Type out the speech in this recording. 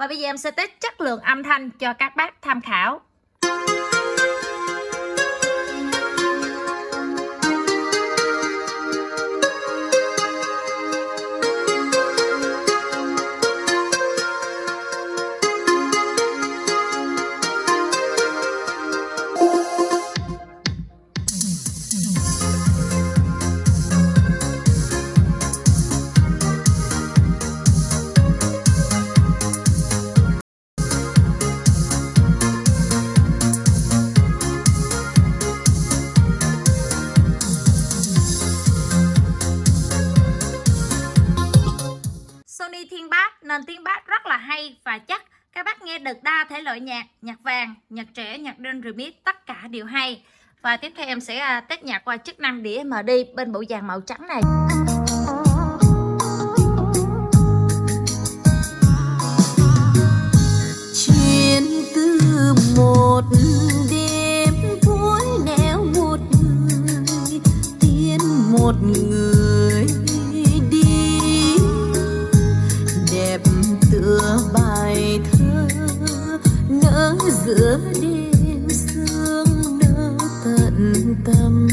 Và bây giờ em sẽ test chất lượng âm thanh cho các bác tham khảo. Sony Thiên bát nên tiếng bát rất là hay và chắc các bác nghe được đa thể loại nhạc nhạc vàng, nhạc trẻ, nhạc đơn remix, tất cả đều hay. Và tiếp theo em sẽ à, test nhạc qua chức năng đĩa MD bên bộ dàn màu trắng này. Chuyến từ một đêm cuối nẻo một người, tiến một người. Giữa đêm sương nở tận tâm.